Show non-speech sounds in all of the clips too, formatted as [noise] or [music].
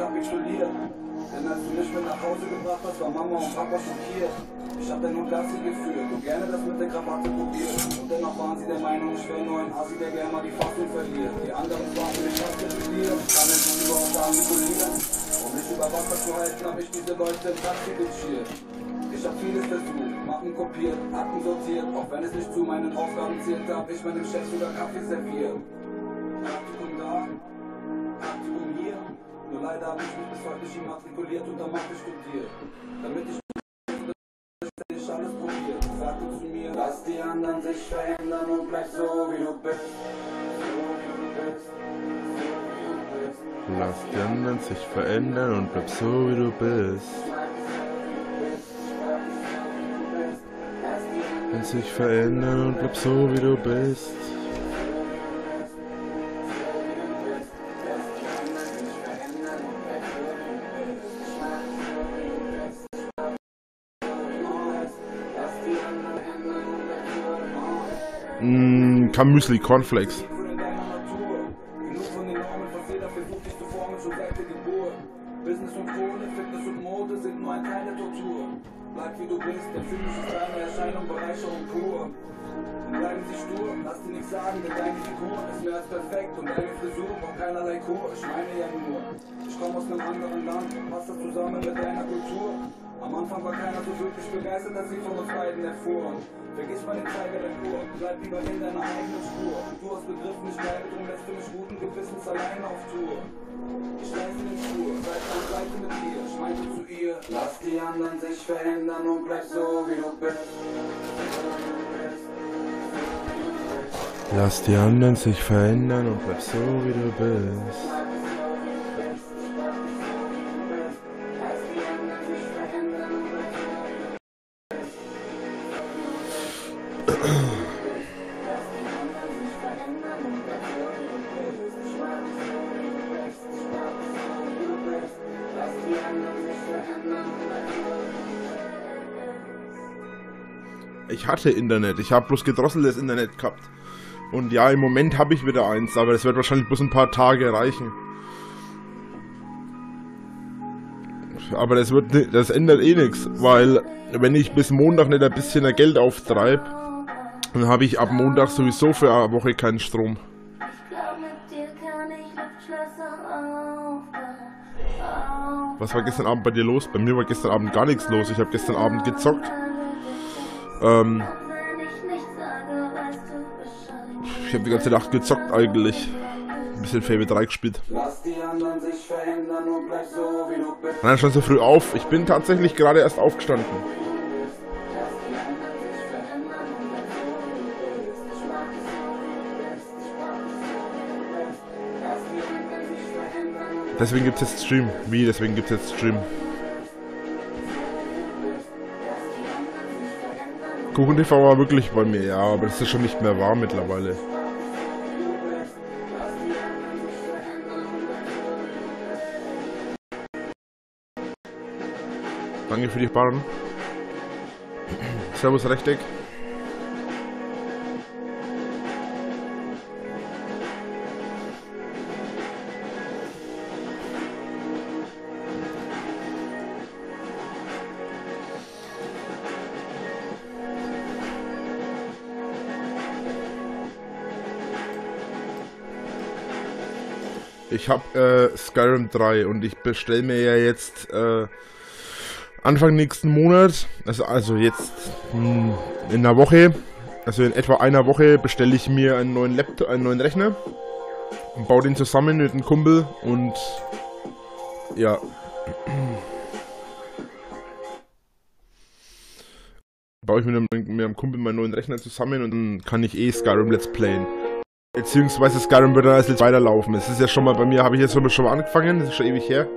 kapituliert. Denn als du mich mit nach Hause gebracht hast, war Mama und Papa schockiert. Ich hab dann nur Klasse geführt und gerne das mit der Krawatte probiert. Und dennoch waren sie der Meinung, ich wäre nur ein Assi, der gerne mal die Fassung verliert. Die anderen waren für mich fast kapituliert, kann es nicht überhaupt artikulieren. Um mich über Wasser zu halten, hab ich diese Leute im Taxi kutschiert. Ich hab vieles versucht, Mappen kopiert, Akten sortiert. Auch wenn es nicht zu meinen Aufgaben zählte, hab ich meinem Chef sogar Kaffee serviert. Hab ich bis heute nicht immatrikuliert und dann Mathe studiert. Damit ich ich alles probiert, sagte zu mir, lass die anderen sich verändern und bleib. So wie du bist. Lass die anderen sich verändern und bleib so wie du bist. Lass sich verändern und bleib so wie du bist. Braucht keinerlei Kur. Ich meine ja nur, ich komme aus einem anderen Land, passt das zusammen mit deiner Kultur? Am Anfang war keiner so wirklich begeistert, dass sie von uns beiden erfuhren. Vergiss mal den Zeiger der Uhr, bleib lieber in deiner eigenen Spur. Du hast begriffen, ich bleibe, drum lässt du mich guten Gewissens allein auf Tour. Ich leiste den Spur, Seite an Seite mit dir, ich meinte zu ihr, lass die anderen sich verändern und bleib so wie du bist. Lass die anderen sich verändern und bleib so wie du bist. Ich hatte Internet, ich habe bloß gedrosseltes Internet gehabt. Und ja, im Moment habe ich wieder eins, aber das wird wahrscheinlich bloß ein paar Tage reichen. Aber das wird das ändert eh nichts, weil wenn ich bis Montag nicht ein bisschen Geld auftreibe, dann habe ich ab Montag sowieso für eine Woche keinen Strom. Was war gestern Abend bei dir los? Bei mir war gestern Abend gar nichts los. Ich habe gestern Abend gezockt. Ähm, ich habe die ganze Nacht gezockt eigentlich. Ein bisschen Fable 3 gespielt. Nein, schon so früh auf. Ich bin tatsächlich gerade erst aufgestanden. Deswegen gibt's jetzt Stream. Wie? Deswegen gibt's jetzt Stream. Kuchen TV war wirklich bei mir, ja, aber das ist schon nicht mehr wahr mittlerweile. Danke für die Barren. [clears throat] Servus Rechteck. Ich habe äh, Skyrim 3 und ich bestelle mir ja jetzt äh, Anfang nächsten Monat, also, also jetzt mh, in einer Woche, also in etwa einer Woche bestelle ich mir einen neuen Laptop, einen neuen Rechner und baue den zusammen mit einem Kumpel und ja. Baue ich mit einem, mit einem Kumpel meinen neuen Rechner zusammen und dann kann ich eh Skyrim Let's Playen. Beziehungsweise Skyrim wird dann als Let's weiterlaufen. Es ist ja schon mal bei mir, habe ich jetzt schon mal angefangen, das ist schon ewig her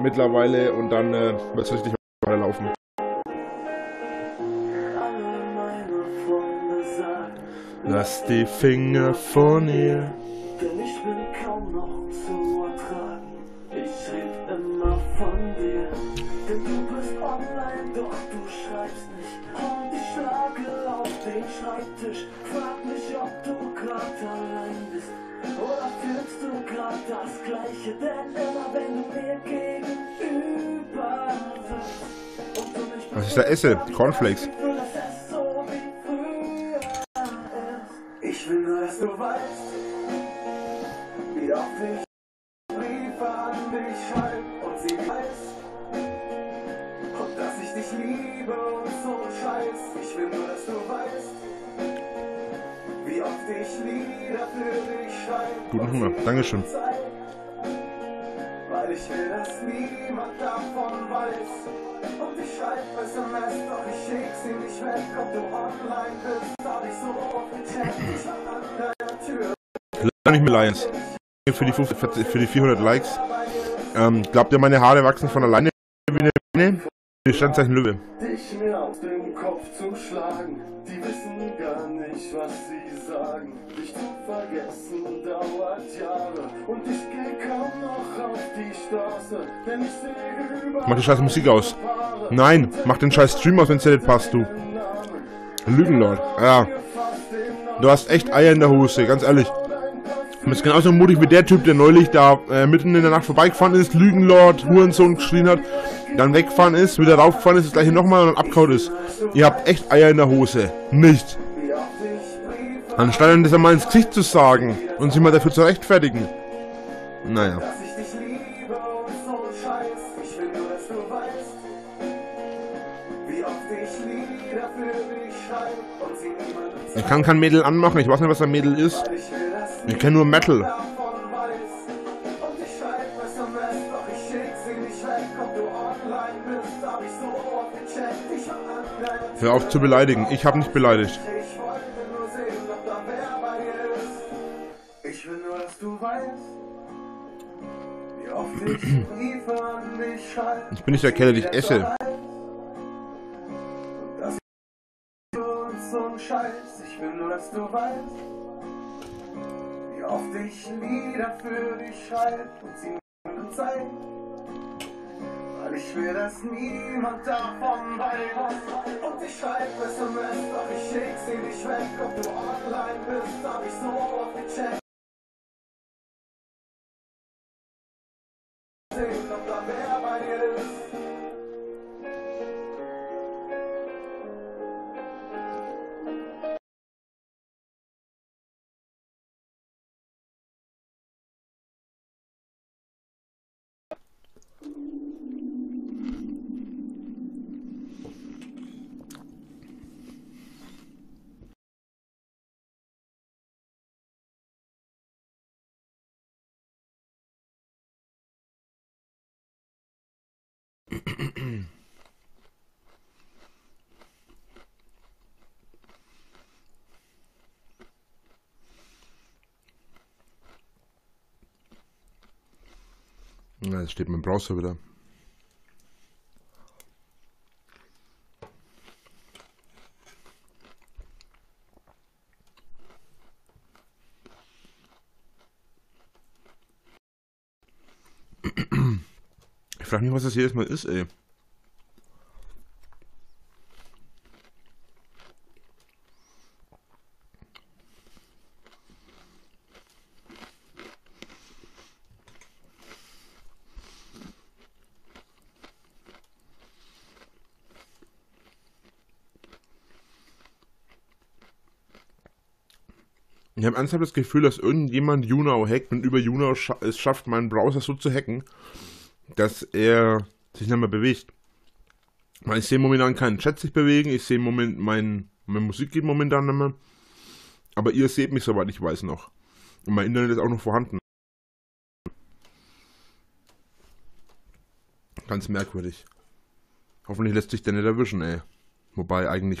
mittlerweile und dann äh, wird es richtig weiterlaufen. Lass die Finger von ihr. denn ich bin kaum noch grad das Gleiche? Denn immer wenn du mir gegenüber sitzt Was ich da esse? Cornflakes. Ich will nur, dass du weißt, wie oft ich Briefe an dich schreib Guten Hunger. Dankeschön. Weil ich will, dass niemand davon weiß. Und ich schreib SMS, doch ich schick sie nicht weg. Ob du online bist, hab ich so oft gecheckt. Ich an deiner Tür. Leider nicht mehr Lions. Für die, 50, für die 400 Likes. Ähm, glaubt ihr, meine Haare wachsen von alleine wie eine Biene? Die Standzeichen Löwe. dich mir aus dem Kopf zu schlagen. Die wissen gar nicht, was sie vergessen dauert Jahre. Und ich geh kaum noch auf die Straße, denn ich sehe über Mach die scheiß Musik aus. Nein, mach den scheiß Stream aus, wenn's dir nicht passt, du. Lügenlord. Ja. Du hast echt Eier in der Hose, ganz ehrlich. Du bist genauso mutig wie der Typ, der neulich da äh, mitten in der Nacht vorbeigefahren ist, Lügenlord, Hurensohn geschrien hat, dann weggefahren ist, wieder raufgefahren ist, das gleiche nochmal und dann abgehauen ist. Ihr habt echt Eier in der Hose. Nicht. Anstatt dann das einmal ins Gesicht zu sagen und sich mal dafür zu rechtfertigen. Naja. ich kann kein Mädel anmachen, ich weiß nicht, was ein Mädel ist. Ich kenne nur Metal. Hör auf zu beleidigen. Ich habe nicht beleidigt. Ich bin nicht der Kerl, der dich esse. Dass ich und so ein Scheiß. Ich will nur, dass du weißt, wie oft ich Lieder für dich schreibe und sie niemandem zeig. Weil ich will, dass niemand davon weiß. Und ich schreib SMS, doch ich schick sie nicht weg. Ob du online bist, hab ich so oft gecheckt. Na, jetzt steht mein Browser wieder. Frage mich, was das jedes Mal ist, ey. Ich habe ernsthaft das Gefühl, dass irgendjemand Junau hackt und über scha es schafft, meinen Browser so zu hacken, dass er sich nicht mehr bewegt. Weil ich sehe momentan keinen Chat sich bewegen, ich sehe moment mein, meine Musik geht momentan nicht mehr. Aber ihr seht mich, soweit ich weiß, noch. Und mein Internet ist auch noch vorhanden. Ganz merkwürdig. Hoffentlich lässt sich der nicht erwischen, ey. Wobei eigentlich.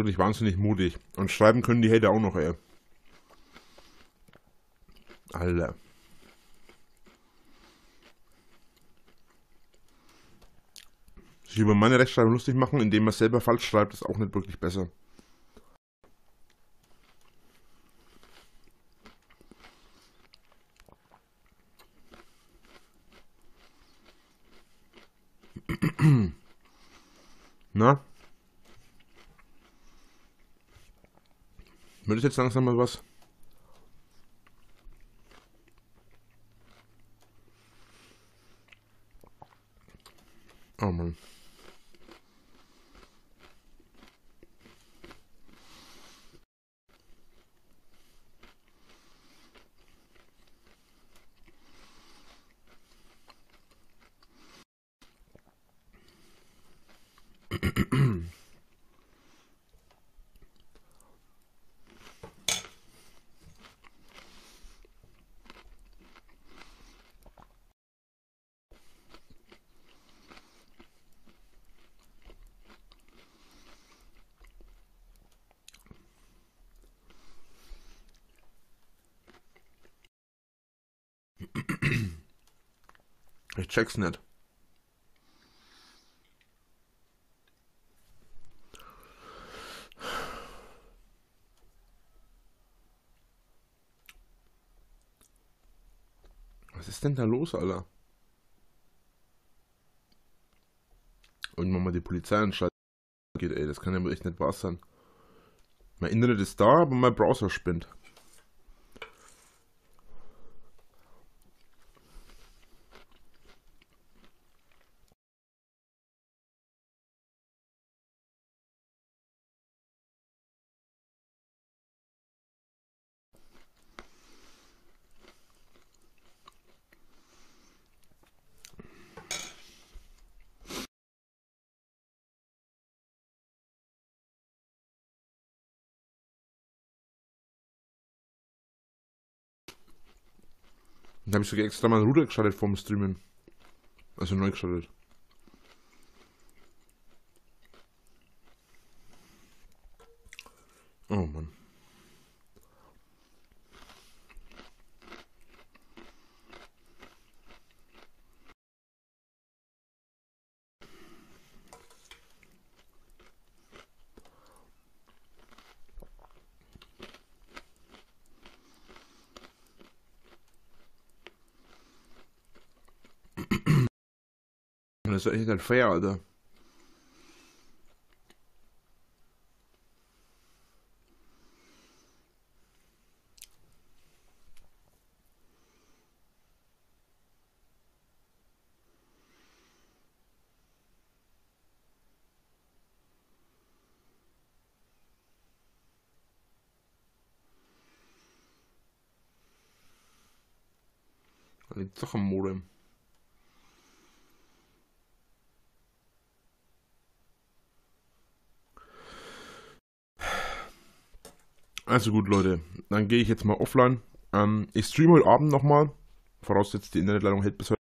Wirklich wahnsinnig mutig. Und schreiben können die Hater auch noch, ey. Alter. Sich über meine Rechtschreibung lustig machen, indem man selber falsch schreibt, ist auch nicht wirklich besser. Wird es jetzt langsam mal was? Oh Mann. Ich check's nicht. Was ist denn da los, Alter? Irgendwann mal die Polizei anschalten geht, ey, das kann ja echt nicht wahr sein. Mein Internet ist da, aber mein Browser spinnt. Dann habe ich sogar extra mal Router geschaltet vorm Streamen. Also neu geschaltet. Oh Mann. Das ist echt nicht fair, Alter. Liegt doch am Modem. Also gut, Leute, dann gehe ich jetzt mal offline. Ähm, ich streame heute Abend nochmal. Voraussetzt, die Internetleitung hält bis heute.